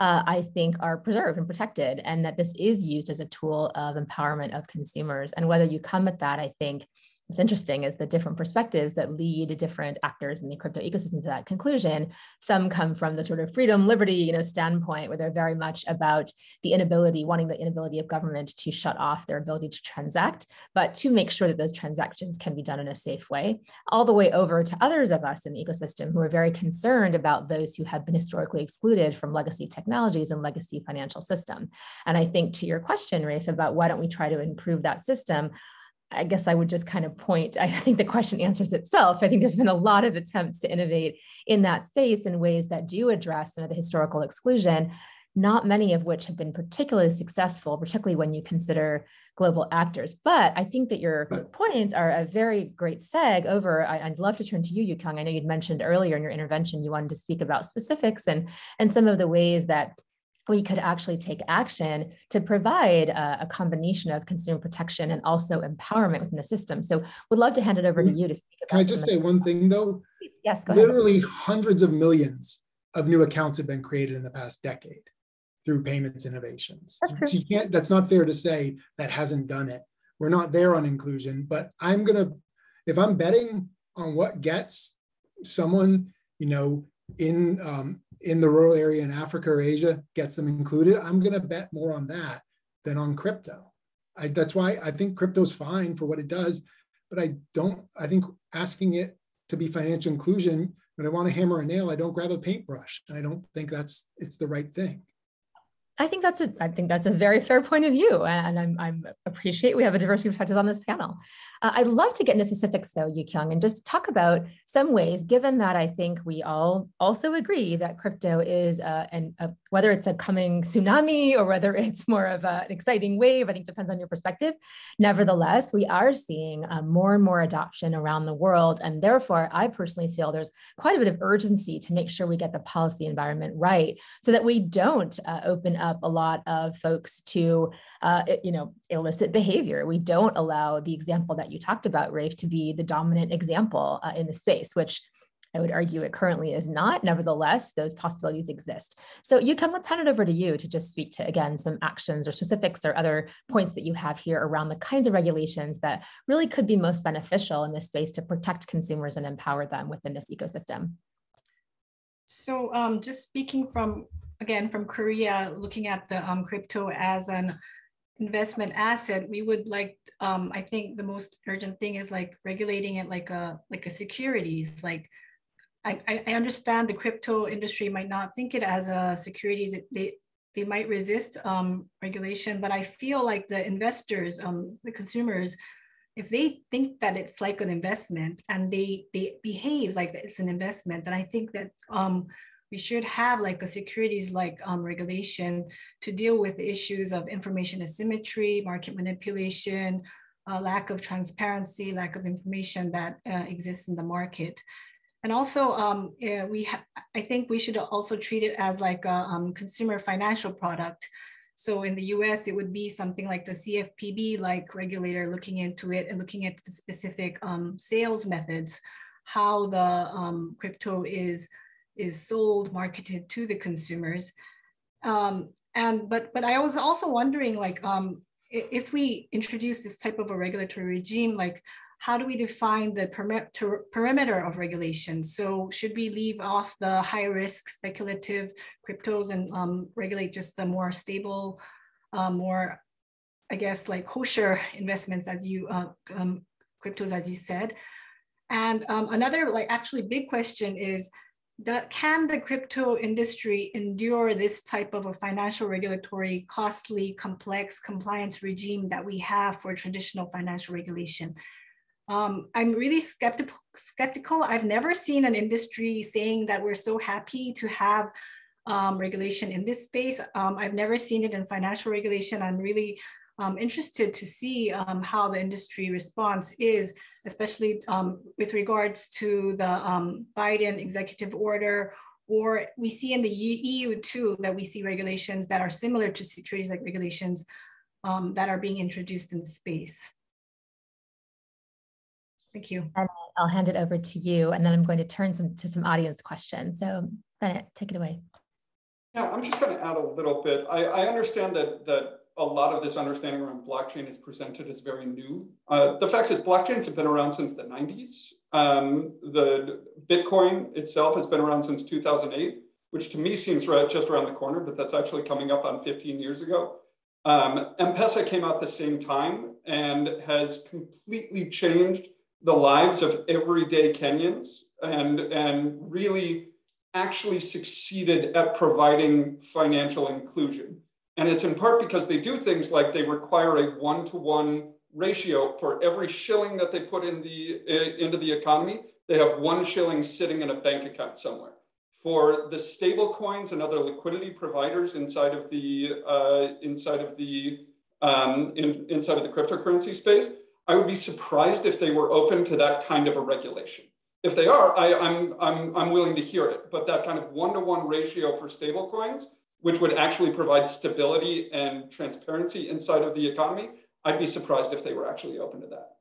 uh, I think are preserved and protected, and that this is used as a tool of empowerment of consumers. And whether you come at that, I think what's interesting is the different perspectives that lead different actors in the crypto ecosystem to that conclusion. Some come from the sort of freedom, liberty, you know, standpoint where they're very much about the inability, wanting the inability of government to shut off their ability to transact, but to make sure that those transactions can be done in a safe way, all the way over to others of us in the ecosystem who are very concerned about those who have been historically excluded from legacy technologies and legacy financial system. And I think to your question, Rafe, about why don't we try to improve that system, I guess I would just kind of point. I think the question answers itself. I think there's been a lot of attempts to innovate in that space in ways that do address some of the historical exclusion, not many of which have been particularly successful, particularly when you consider global actors. But I think that your points are a very great seg over. I, would love to turn to you, YouKyung. I know you'd mentioned earlier in your intervention you wanted to speak about specifics and, and some of the ways that we could actually take action to provide a, a, combination of consumer protection and also empowerment within the system. So would love to hand it over to mm-hmm. you to speak about. Can I just say one thing though? Yes, go Literally ahead. hundreds of millions of new accounts have been created in the past decade through payments innovations. That's true. So you can't, that's not fair to say that hasn't done it. We're not there on inclusion, but I'm gonna, if I'm betting on what gets someone, you know, in um, in the rural area in Africa or Asia gets them included, I'm going to bet more on that than on crypto. I, that's why I think crypto's fine for what it does, but I don't. I think asking it to be financial inclusion when I want to hammer a nail, I don't grab a paintbrush, I don't think that's it's the right thing. I think that's a I think that's a very fair point of view, and I'm, I'm appreciate we have a diversity of perspectives on this panel. Uh, I'd love to get into specifics though, YouKyung, and just talk about some ways, given that I think we all also agree that crypto is uh, and whether it's a coming tsunami or whether it's more of a, an exciting wave, I think depends on your perspective. Nevertheless, we are seeing uh, more and more adoption around the world, and therefore, I personally feel there's quite a bit of urgency to make sure we get the policy environment right, so that we don't uh, open up a lot of folks to, uh, you know, illicit behavior. We don't allow the example that you talked about, Rafe, to be the dominant example uh, in the space, which I would argue it currently is not. Nevertheless, those possibilities exist. So YouKyung, let's hand it over to you to just speak to, again, some actions or specifics or other points that you have here around the kinds of regulations that really could be most beneficial in this space to protect consumers and empower them within this ecosystem. So um, just speaking from, again, from Korea, looking at the um, crypto as an investment asset, we would like, um, I think the most urgent thing is like regulating it like a, like a securities, like I, I understand the crypto industry might not think it as a securities. They, they might resist um, regulation, but I feel like the investors, um, the consumers, if they think that it's like an investment and they they behave like it's an investment, then I think that um, we should have like a securities like um, regulation to deal with the issues of information asymmetry, market manipulation, uh, lack of transparency, lack of information that uh, exists in the market. And also, um, yeah, we I think we should also treat it as like a um, consumer financial product so in the US, it would be something like the CFPB like regulator looking into it and looking at the specific um, sales methods, how the um, crypto is, is sold, marketed to the consumers. Um, and but but I was also wondering like um, if we introduce this type of a regulatory regime, like how do we define the perimeter of regulation? So should we leave off the high risk speculative cryptos and um, regulate just the more stable, uh, more, I guess, like kosher investments as you, uh, um, cryptos as you said. And um, another like actually big question is, that can the crypto industry endure this type of a financial regulatory costly complex compliance regime that we have for traditional financial regulation um, I'm really skeptical, skeptical. I've never seen an industry saying that we're so happy to have um, regulation in this space. Um, I've never seen it in financial regulation. I'm really um, interested to see um, how the industry response is, especially um, with regards to the Biden executive order or we see in the EU too that we see regulations that are similar to securities like regulations um, that are being introduced in the space. Thank you. And I'll hand it over to you, and then I'm going to turn some to some audience questions. So Bennett, take it away. Yeah, I'm just going to add a little bit. I, I understand that that a lot of this understanding around blockchain is presented as very new. Uh, the fact is, blockchains have been around since the 90s. Um, the Bitcoin itself has been around since 2008, which to me seems right just around the corner, but that's actually coming up on 15 years ago. Um, M-Pesa came out the same time and has completely changed the lives of everyday Kenyans and, and really actually succeeded at providing financial inclusion. And it's in part because they do things like they require a one-to-one ratio for every shilling that they put in the, uh, into the economy, they have one shilling sitting in a bank account somewhere. For the stable coins and other liquidity providers inside of the uh, inside of the um, in, inside of the cryptocurrency space, I would be surprised if they were open to that kind of a regulation. If they are, I, am I'm, I'm, I'm willing to hear it. But that kind of one-to-one ratio for stablecoins, which would actually provide stability and transparency inside of the economy, I'd be surprised if they were actually open to that.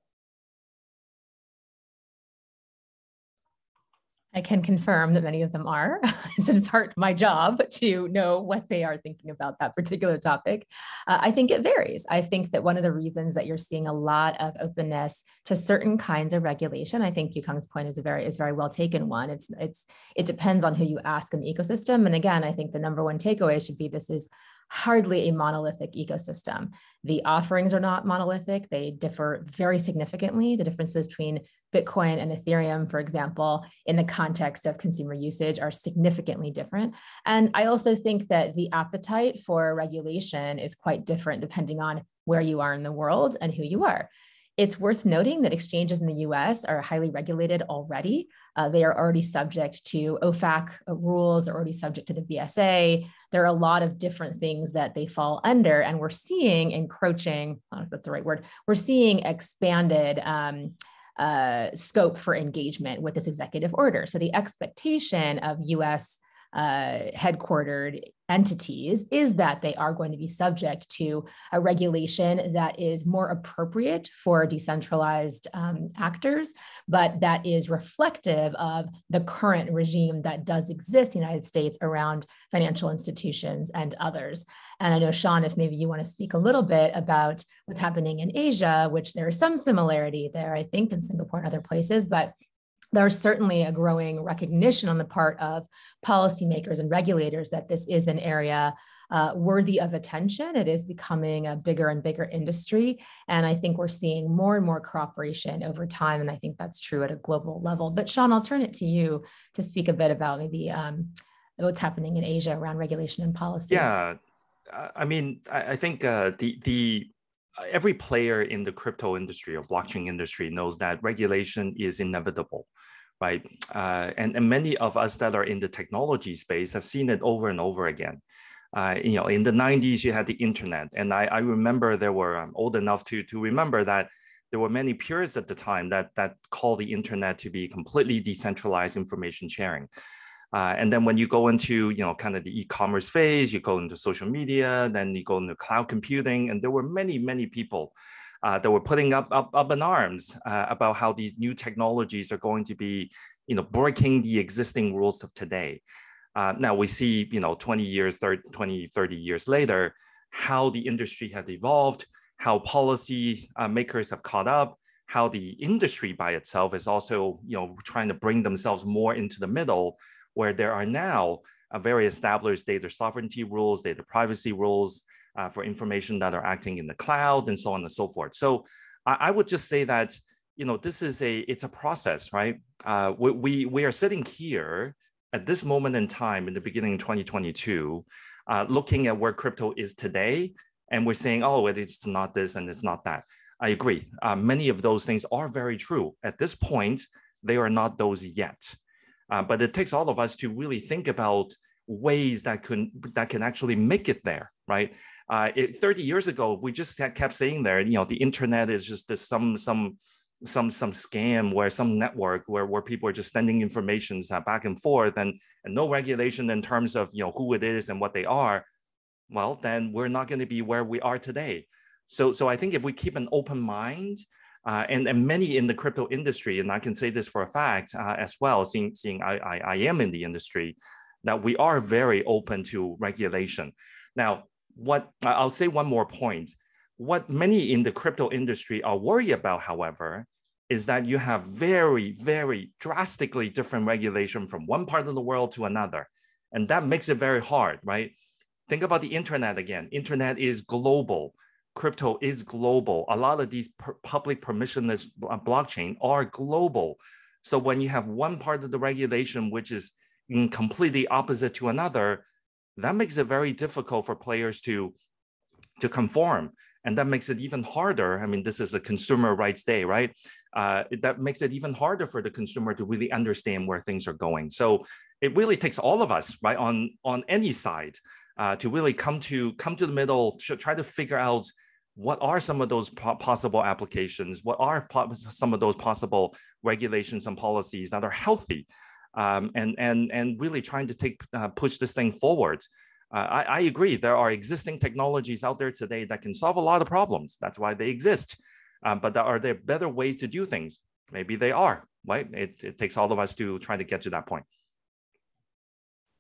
I can confirm that many of them are. it's in part my job to know what they are thinking about that particular topic. Uh, I think it varies. I think that one of the reasons that you're seeing a lot of openness to certain kinds of regulation, I think YouKyung's point is a very is very well taken one. It's it's it depends on who you ask in the ecosystem. And again, I think the number one takeaway should be this is hardly a monolithic ecosystem. The offerings are not monolithic, they differ very significantly. The differences between Bitcoin and Ethereum, for example, in the context of consumer usage are significantly different. And I also think that the appetite for regulation is quite different depending on where you are in the world and who you are. It's worth noting that exchanges in the US are highly regulated already. Uh, they are already subject to OFAC rules, they're already subject to the BSA. There are a lot of different things that they fall under, and we're seeing encroaching, I don't know if that's the right word, we're seeing expanded. Um, uh, scope for engagement with this executive order. So the expectation of US uh, headquartered entities is that they are going to be subject to a regulation that is more appropriate for decentralized um, actors, but that is reflective of the current regime that does exist in the United States around financial institutions and others. And I know, Sean, if maybe you want to speak a little bit about what's happening in Asia, which there is some similarity there, I think, in Singapore and other places, but there's certainly a growing recognition on the part of policymakers and regulators that this is an area uh, worthy of attention. It is becoming a bigger and bigger industry. And I think we're seeing more and more cooperation over time. And I think that's true at a global level. But Sean, I'll turn it to you to speak a bit about maybe um, what's happening in Asia around regulation and policy. Yeah. I mean, I think uh, the, the every player in the crypto industry or blockchain industry knows that regulation is inevitable right? Uh, and, and many of us that are in the technology space have seen it over and over again. Uh, you know, in the 90s, you had the internet. And I, I remember there were, I'm old enough to, to remember that there were many peers at the time that, that called the internet to be completely decentralized information sharing. Uh, and then when you go into, you know, kind of the e-commerce phase, you go into social media, then you go into cloud computing, and there were many, many people uh, that were putting up, up, up in arms uh, about how these new technologies are going to be, you know, breaking the existing rules of today. Uh, now we see, you know, 20 years, 30, 20, 30 years later, how the industry has evolved, how policy uh, makers have caught up, how the industry by itself is also, you know, trying to bring themselves more into the middle, where there are now uh, very established data sovereignty rules, data privacy rules, uh, for information that are acting in the cloud and so on and so forth. So I, I would just say that you know this is a it's a process, right? Uh, we, we we are sitting here at this moment in time in the beginning of 2022, uh, looking at where crypto is today, and we're saying, oh, it's not this and it's not that. I agree. Uh, many of those things are very true. At this point, they are not those yet. Uh, but it takes all of us to really think about ways that can that can actually make it there, right? uh, it, 30 years ago, we just kept saying there, you know, the internet is just this, some some some some scam where some network where, where people are just sending information back and forth and, and no regulation in terms of you know who it is and what they are. Well, then we're not going to be where we are today. So so I think if we keep an open mind. Uh, and, and many in the crypto industry, and I can say this for a fact uh, as well, seeing, seeing I, I, I am in the industry, that we are very open to regulation. Now, what I'll say one more point. What many in the crypto industry are worried about, however, is that you have very, very drastically different regulation from one part of the world to another. And that makes it very hard, right? Think about the internet again. Internet is global. Crypto is global. A lot of these per public permissionless blockchain are global. So when you have one part of the regulation which is completely opposite to another, that makes it very difficult for players to to conform and that makes it even harder i mean this is a consumer rights day right uh, that makes it even harder for the consumer to really understand where things are going so it really takes all of us right on on any side uh, to really come to come to the middle to try to figure out what are some of those po possible applications what are po some of those possible regulations and policies that are healthy um, and and and really trying to take uh, push this thing forward. Uh, I, I, agree. There are existing technologies out there today that can solve a lot of problems. That's why they exist. Um, but are there better ways to do things? Maybe they are. Right? It, it takes all of us to try to get to that point.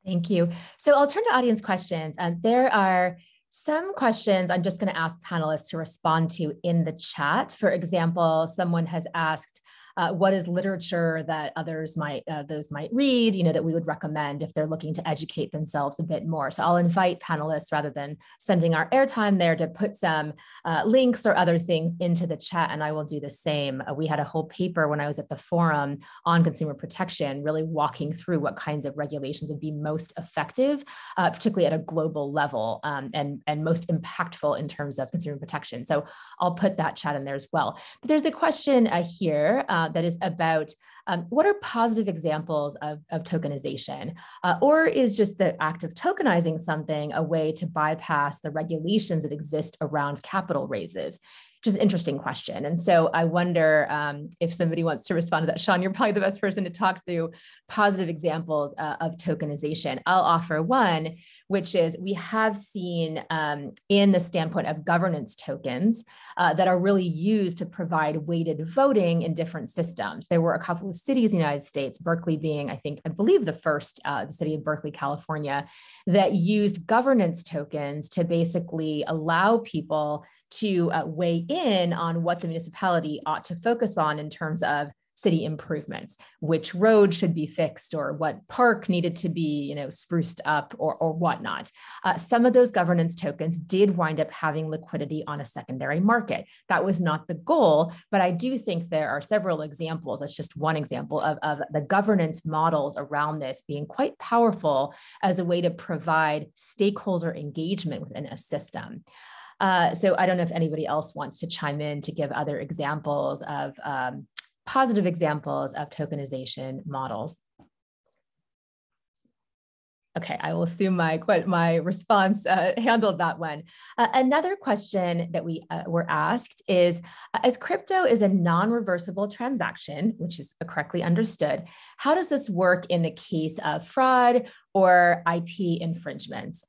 Thank you. So I'll turn to audience questions. Uh, there are some questions I'm just going to ask panelists to respond to in the chat. For example, someone has asked, uh, what is literature that others might uh, those might read you know that we would recommend if they're looking to educate themselves a bit more. So i'll invite panelists rather than spending our airtime there to put some uh, links or other things into the chat and i will do the same. Uh, we had a whole paper when i was at the forum on consumer protection really walking through what kinds of regulations would be most effective uh, particularly at a global level um, and and most impactful in terms of consumer protection. So i'll put that chat in there as well. But there's a question uh, that is about um, what are positive examples of, of tokenization? Uh, or is just the act of tokenizing something a way to bypass the regulations that exist around capital raises? which is an interesting question. And so I wonder um, if somebody wants to respond to that. Sean, you're probably the best person to talk through positive examples uh, of tokenization. I'll offer one, which is we have seen um, in the standpoint of governance tokens uh, that are really used to provide weighted voting in different systems. There were a couple of cities in the United States, Berkeley being, I think, I believe the first, uh, the city of Berkeley, California, that used governance tokens to basically allow people to uh, weigh in on what the municipality ought to focus on in terms of city improvements, which road should be fixed or what park needed to be, you know, spruced up or, or whatnot. Uh, some of those governance tokens did wind up having liquidity on a secondary market. That was not the goal, but I do think there are several examples. That's just one example of, of the governance models around this being quite powerful as a way to provide stakeholder engagement within a system. Uh, so I don't know if anybody else wants to chime in to give other examples of um, positive examples of tokenization models. Okay, I will assume my my response uh, handled that one. Uh, another question that we uh, were asked is, uh, as crypto is a non-reversible transaction, which is correctly understood, how does this work in the case of fraud or IP infringements?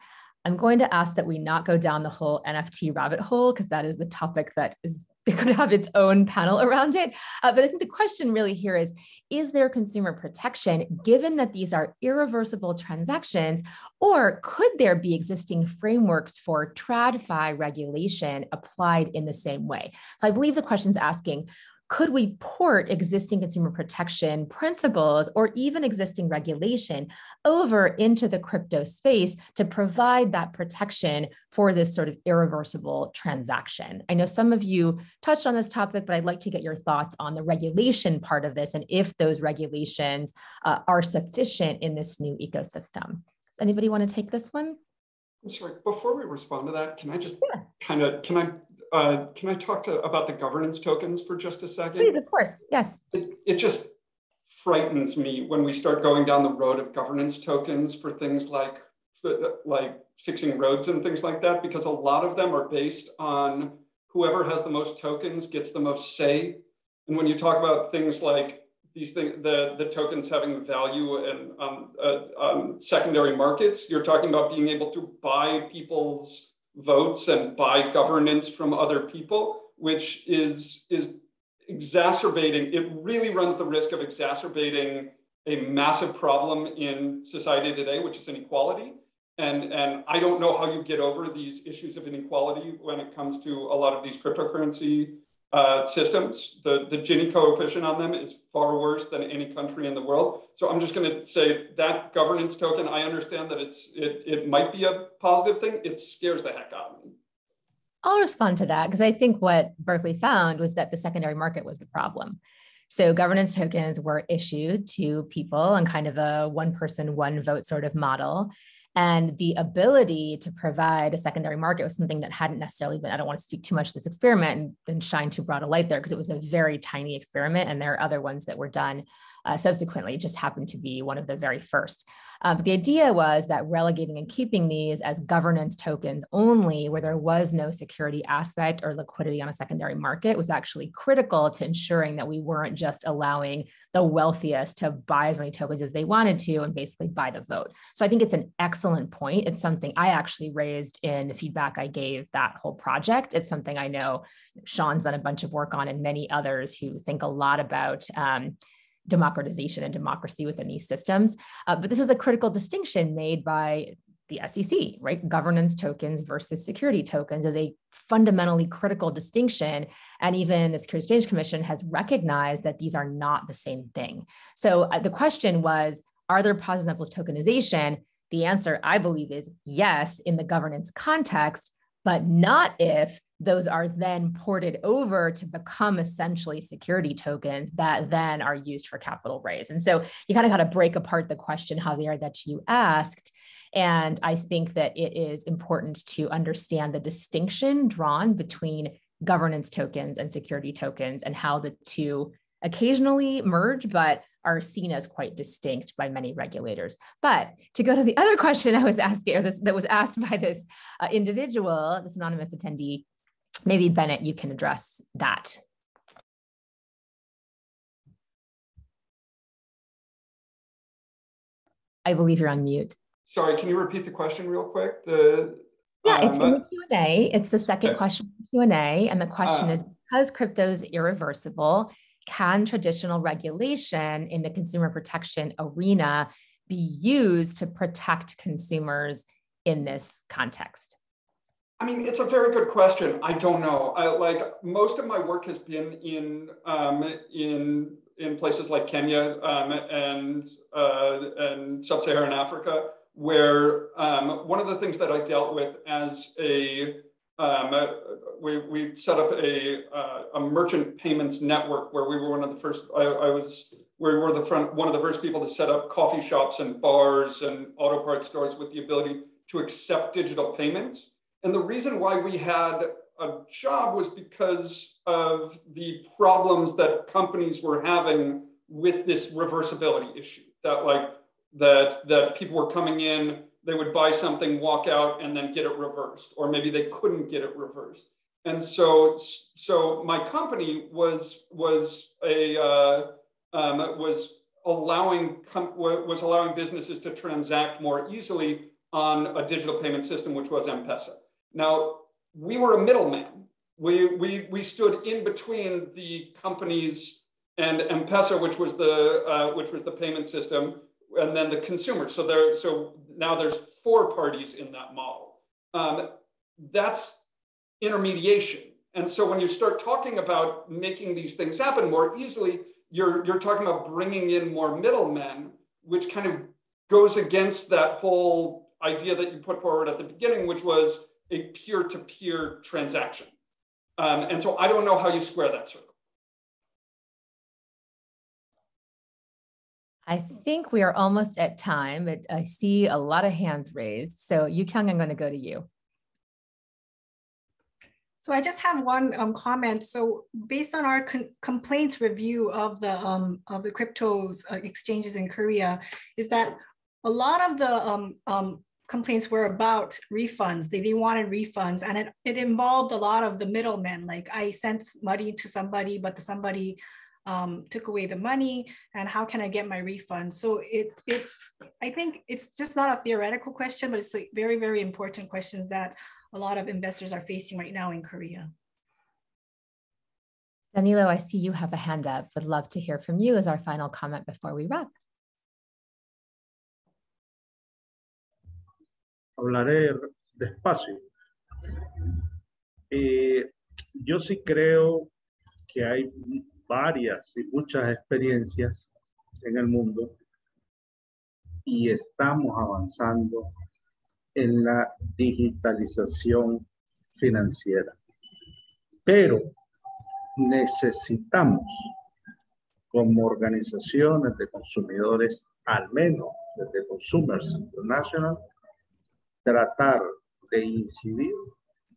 I'm going to ask that we not go down the whole NFT rabbit hole because that is the topic that is could have its own panel around it. Uh, but I think the question really here is Is there consumer protection given that these are irreversible transactions, or could there be existing frameworks for TradFi regulation applied in the same way? So I believe the question is asking could we port existing consumer protection principles or even existing regulation over into the crypto space to provide that protection for this sort of irreversible transaction? I know some of you touched on this topic, but I'd like to get your thoughts on the regulation part of this and if those regulations uh, are sufficient in this new ecosystem. Does anybody want to take this one? I'm sorry, before we respond to that, can I just yeah. kind of, can I uh, can I talk to, about the governance tokens for just a second? Please, of course, yes. It, it just frightens me when we start going down the road of governance tokens for things like like fixing roads and things like that, because a lot of them are based on whoever has the most tokens gets the most say. And when you talk about things like these things, the, the tokens having value and um, uh, um, secondary markets, you're talking about being able to buy people's votes and buy governance from other people, which is, is exacerbating, it really runs the risk of exacerbating a massive problem in society today, which is inequality. And, and I don't know how you get over these issues of inequality when it comes to a lot of these cryptocurrency uh, systems. The, the Gini coefficient on them is far worse than any country in the world. So I'm just going to say that governance token, I understand that it's it, it might be a positive thing. It scares the heck out of me. I'll respond to that because I think what Berkeley found was that the secondary market was the problem. So governance tokens were issued to people on kind of a one person, one vote sort of model. And the ability to provide a secondary market was something that hadn't necessarily been, I don't want to speak too much to this experiment and then shine too broad a light there because it was a very tiny experiment. And there are other ones that were done uh, subsequently. It just happened to be one of the very first. Uh, but the idea was that relegating and keeping these as governance tokens only, where there was no security aspect or liquidity on a secondary market, was actually critical to ensuring that we weren't just allowing the wealthiest to buy as many tokens as they wanted to and basically buy the vote. So I think it's an excellent point. It's something I actually raised in feedback I gave that whole project. It's something I know Sean's done a bunch of work on, and many others who think a lot about. Um, democratization and democracy within these systems. Uh, but this is a critical distinction made by the SEC, right? Governance tokens versus security tokens is a fundamentally critical distinction. And even the Securities Exchange Commission has recognized that these are not the same thing. So uh, the question was Are there positive examples of tokenization? The answer, I believe, is yes in the governance context, but not if those are then ported over to become essentially security tokens that then are used for capital raise. And so you kind of got to break apart the question, Javier, that you asked. And I think that it is important to understand the distinction drawn between governance tokens and security tokens and how the two occasionally merge, but are seen as quite distinct by many regulators. But to go to the other question I was asking, or this, that was asked by this uh, individual, this anonymous attendee, maybe Bennett, you can address that. I believe you're on mute. Sorry, can you repeat the question real quick? The yeah, um, it's in the Q and A. It's the second okay. question Q and A, and the question uh, is: Because crypto is irreversible, can traditional regulation in the consumer protection arena be used to protect consumers in this context? I mean, it's a very good question. I don't know. I, like most of my work has been in um, in in places like Kenya um, and uh, and sub-Saharan Africa, where um, one of the things that I dealt with as a um, we, we set up a, uh, a merchant payments network where we were one of the first, I, I was, we were the front, one of the first people to set up coffee shops and bars and auto parts stores with the ability to accept digital payments. And the reason why we had a job was because of the problems that companies were having with this reversibility issue that like that that people were coming in they would buy something, walk out, and then get it reversed, or maybe they couldn't get it reversed. And so, so my company was was a uh, um, was allowing was allowing businesses to transact more easily on a digital payment system, which was M-Pesa. Now, we were a middleman. We we we stood in between the companies and M-Pesa, which was the uh, which was the payment system, and then the consumer. So there, so now there's four parties in that model. Um, that's intermediation. And so when you start talking about making these things happen more easily, you're, you're talking about bringing in more middlemen, which kind of goes against that whole idea that you put forward at the beginning, which was a peer-to-peer transaction. Um, and so I don't know how you square that circle. I think we are almost at time, but I see a lot of hands raised. So YouKyung, I'm going to go to you. So I just have one um, comment. So based on our complaints review of the um, of the cryptos uh, exchanges in Korea, is that a lot of the um, um complaints were about refunds. They, they wanted refunds, and it, it involved a lot of the middlemen. Like I sent money to somebody, but the somebody um, took away the money and how can I get my refund? So it, it, I think it's just not a theoretical question, but it's like very, very important questions that a lot of investors are facing right now in Korea. Danilo, I see you have a hand up. Would love to hear from you as our final comment before we wrap. Hablaré despacio. Eh, yo sí creo que hay varias y muchas experiencias en el mundo y estamos avanzando en la digitalización financiera. Pero necesitamos como organizaciones de consumidores, al menos desde Consumers International, tratar de incidir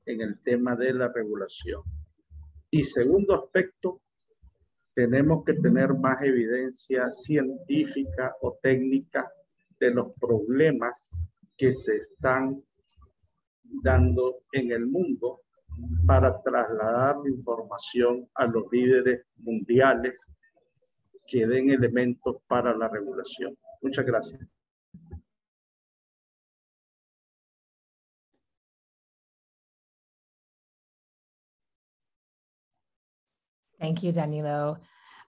en el tema de la regulación. Y segundo aspecto, tenemos que tener más evidencia científica o técnica de los problemas que se están dando en el mundo para trasladar la información a los líderes mundiales que den elementos para la regulación. Muchas gracias. Thank you, Danilo.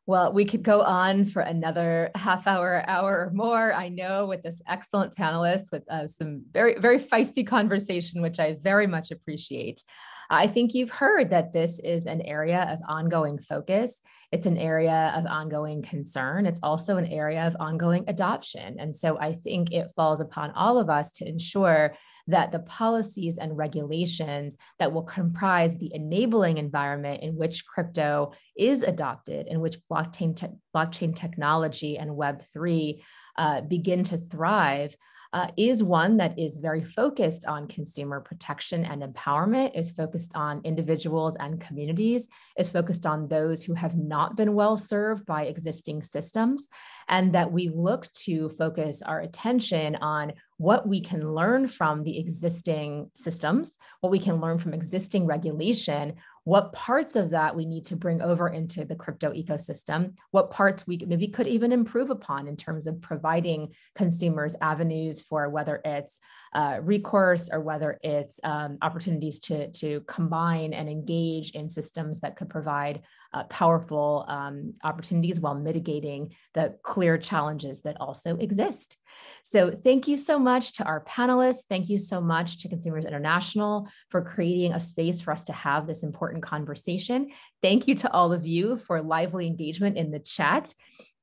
Well, we could go on for another half hour, hour or more. I know with this excellent panelist with uh, some very, very feisty conversation, which I very much appreciate. I think you've heard that this is an area of ongoing focus. It's an area of ongoing concern. It's also an area of ongoing adoption. And so I think it falls upon all of us to ensure that the policies and regulations that will comprise the enabling environment in which crypto is adopted, in which blockchain, te blockchain technology and Web3 uh, begin to thrive, uh, is one that is very focused on consumer protection and empowerment, is focused on individuals and communities, is focused on those who have not been well served by existing systems, and that we look to focus our attention on what we can learn from the existing systems, what we can learn from existing regulation, what parts of that we need to bring over into the crypto ecosystem, what parts we maybe could even improve upon in terms of providing consumers avenues for whether it's uh, recourse or whether it's um, opportunities to, to combine and engage in systems that could provide uh, powerful um, opportunities while mitigating the clear challenges that also exist. So thank you so much to our panelists. Thank you so much to Consumers International for creating a space for us to have this important conversation. Thank you to all of you for lively engagement in the chat.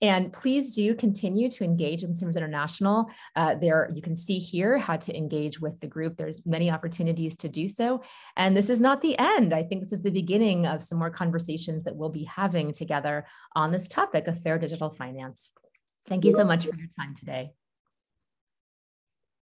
And please do continue to engage with Consumers International. Uh, there, you can see here how to engage with the group. There's many opportunities to do so. And this is not the end. I think this is the beginning of some more conversations that we'll be having together on this topic of fair digital finance. Thank you so much for your time today.